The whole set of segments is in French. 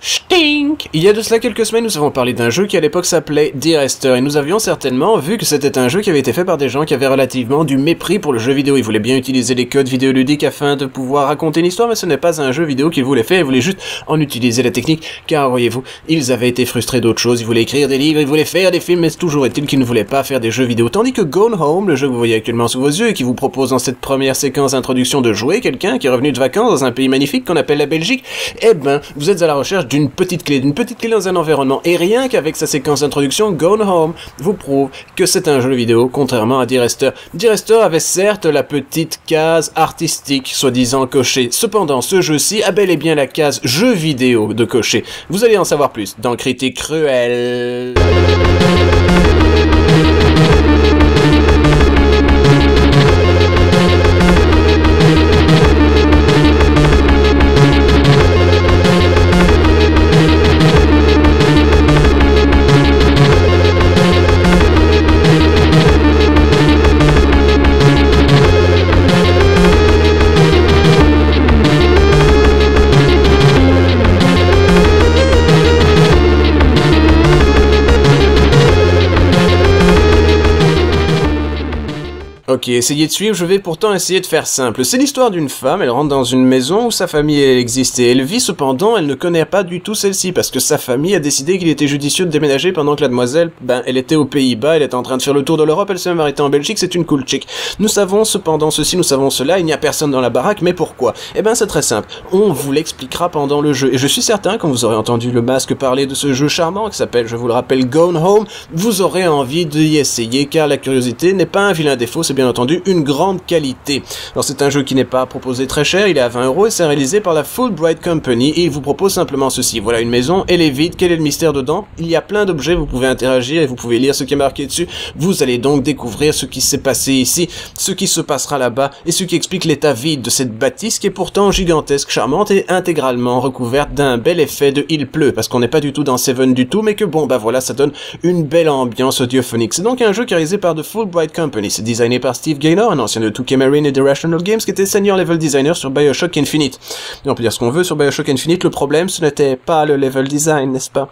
Stink Il y a de cela quelques semaines, nous avons parlé d'un jeu qui à l'époque s'appelait Dear Esther, et nous avions certainement vu que c'était un jeu qui avait été fait par des gens qui avaient relativement du mépris pour le jeu vidéo. Ils voulaient bien utiliser les codes vidéoludiques afin de pouvoir raconter une histoire, mais ce n'est pas un jeu vidéo qu'ils voulaient faire, ils voulaient juste en utiliser la technique, car voyez-vous, ils avaient été frustrés d'autres choses, ils voulaient écrire des livres, ils voulaient faire des films, mais toujours est-il qu'ils ne voulaient pas faire des jeux vidéo. Tandis que Gone Home, le jeu que vous voyez actuellement sous vos yeux, et qui vous propose dans cette première séquence d'introduction de jouer quelqu'un qui est revenu de vacances dans un pays magnifique qu'on appelle la Belgique, eh ben, vous êtes à la recherche d'une petite clé, une petite clé dans un environnement. Et rien qu'avec sa séquence d'introduction, Gone Home vous prouve que c'est un jeu vidéo, contrairement à D-Rester. D-Rester avait certes la petite case artistique, soi-disant cochée. Cependant, ce jeu-ci a bel et bien la case jeu vidéo de cocher. Vous allez en savoir plus dans Critique Cruelle. Ok, essayez de suivre, je vais pourtant essayer de faire simple. C'est l'histoire d'une femme, elle rentre dans une maison où sa famille existait. Elle vit cependant, elle ne connaît pas du tout celle-ci, parce que sa famille a décidé qu'il était judicieux de déménager pendant que la demoiselle, ben, elle était aux Pays-Bas, elle était en train de faire le tour de l'Europe, elle s'est même arrêtée en Belgique, c'est une cool chick. Nous savons cependant ceci, nous savons cela, il n'y a personne dans la baraque, mais pourquoi? Eh ben c'est très simple, on vous l'expliquera pendant le jeu, et je suis certain, quand vous aurez entendu le masque parler de ce jeu charmant qui s'appelle, je vous le rappelle, Gone Home, vous aurez envie d'y essayer, car la curiosité n'est pas un vilain défaut, c'est bien entendu une grande qualité. Alors c'est un jeu qui n'est pas proposé très cher, il est à 20 euros et c'est réalisé par la Fulbright Company et il vous propose simplement ceci. Voilà une maison, elle est vide, quel est le mystère dedans? Il y a plein d'objets, vous pouvez interagir et vous pouvez lire ce qui est marqué dessus. Vous allez donc découvrir ce qui s'est passé ici, ce qui se passera là-bas et ce qui explique l'état vide de cette bâtisse qui est pourtant gigantesque, charmante et intégralement recouverte d'un bel effet de il pleut parce qu'on n'est pas du tout dans Seven du tout mais que bon bah voilà ça donne une belle ambiance audiophonique. C'est donc un jeu qui est réalisé par The Fulbright Company, c'est designé par Steve Gaynor, un ancien de 2K Marine et de Rational Games, qui était senior level designer sur Bioshock Infinite. On peut dire ce qu'on veut sur Bioshock Infinite, le problème, ce n'était pas le level design, n'est-ce pas?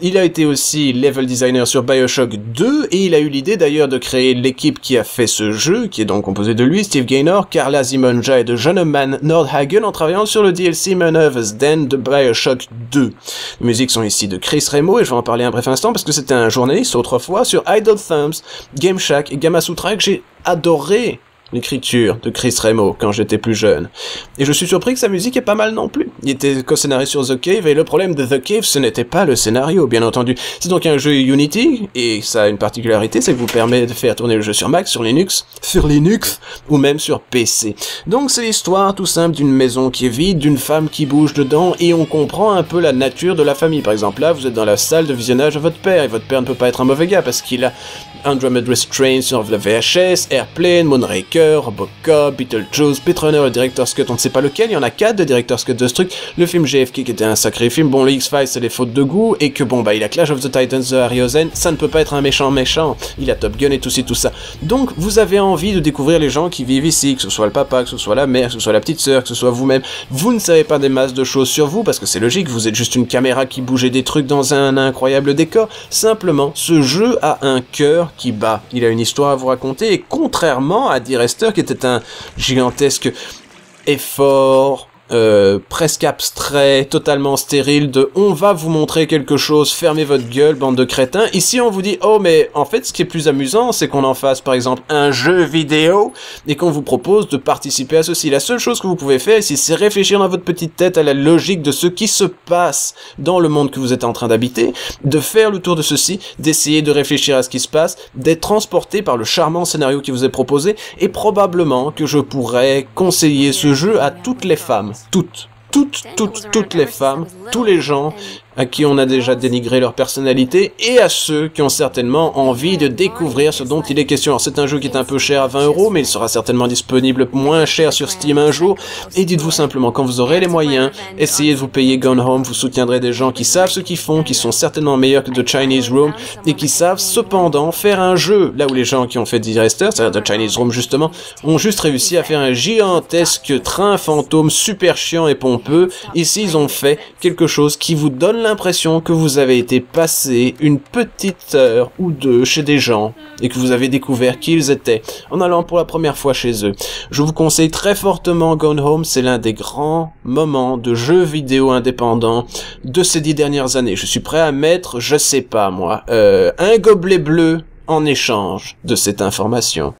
Il a été aussi level designer sur Bioshock 2, et il a eu l'idée d'ailleurs de créer l'équipe qui a fait ce jeu, qui est donc composée de lui, Steve Gaynor, Carla Zimonja et de Jonoman Nordhagen, en travaillant sur le DLC Maneuvers Den de Bioshock 2. Les musiques sont ici de Chris Remo, et je vais en parler un bref instant, parce que c'était un journaliste autrefois sur Idle Thumbs, Game Shack et Gamma Sutra que j'ai adoré l'écriture de Chris Remo quand j'étais plus jeune. Et je suis surpris que sa musique est pas mal non plus. Il était co-scénariste sur The Cave et le problème de The Cave ce n'était pas le scénario bien entendu. C'est donc un jeu Unity et ça a une particularité, c'est que vous permet de faire tourner le jeu sur Mac, sur Linux, sur Linux ou même sur PC. Donc c'est l'histoire tout simple d'une maison qui est vide, d'une femme qui bouge dedans et on comprend un peu la nature de la famille. Par exemple là vous êtes dans la salle de visionnage de votre père et votre père ne peut pas être un mauvais gars parce qu'il a Andromeda Restraint sur la VHS, Airplane, Moonraker, Robocop, Beetlejuice, Pitrunner, le Director's Cut, on ne sait pas lequel, il y en a quatre de Director's Cut de ce truc, le film JFK qui était un sacré film, bon le X-Files c'est les fautes de goût, et que bon bah il a Clash of the Titans de Harryhausen, ça ne peut pas être un méchant méchant, il a Top Gun et tout ci tout ça. Donc vous avez envie de découvrir les gens qui vivent ici, que ce soit le papa, que ce soit la mère, que ce soit la petite sœur, que ce soit vous-même, vous ne savez pas des masses de choses sur vous, parce que c'est logique, vous êtes juste une caméra qui bougeait des trucs dans un incroyable décor, simplement ce jeu a un cœur qui bat. Il a une histoire à vous raconter et contrairement à Qui était un gigantesque effort euh, presque abstrait, totalement stérile de on va vous montrer quelque chose, fermez votre gueule, bande de crétins. Ici, on vous dit oh mais en fait, ce qui est plus amusant, c'est qu'on en fasse par exemple un jeu vidéo et qu'on vous propose de participer à ceci. La seule chose que vous pouvez faire ici, c'est réfléchir dans votre petite tête à la logique de ce qui se passe dans le monde que vous êtes en train d'habiter, de faire le tour de ceci, d'essayer de réfléchir à ce qui se passe, d'être transporté par le charmant scénario qui vous est proposé et probablement que je pourrais conseiller ce jeu à toutes les femmes toutes, toutes, toutes, toutes les femmes, tous les gens à qui on a déjà dénigré leur personnalité et à ceux qui ont certainement envie de découvrir ce dont il est question. Alors c'est un jeu qui est un peu cher à 20 euros, mais il sera certainement disponible moins cher sur Steam un jour. Et dites-vous simplement, quand vous aurez les moyens, essayez de vous payer Gone Home, vous soutiendrez des gens qui savent ce qu'ils font, qui sont certainement meilleurs que The Chinese Room, et qui savent cependant faire un jeu, là où les gens qui ont fait Disaster, c'est-à-dire The Chinese Room justement, ont juste réussi à faire un gigantesque train fantôme super chiant et pompeux. Ici, ils ont fait quelque chose qui vous donne l'impression que vous avez été passé une petite heure ou deux chez des gens et que vous avez découvert qui ils étaient en allant pour la première fois chez eux. Je vous conseille très fortement Gone Home, c'est l'un des grands moments de jeux vidéo indépendants de ces dix dernières années. Je suis prêt à mettre, je sais pas moi, euh, un gobelet bleu en échange de cette information.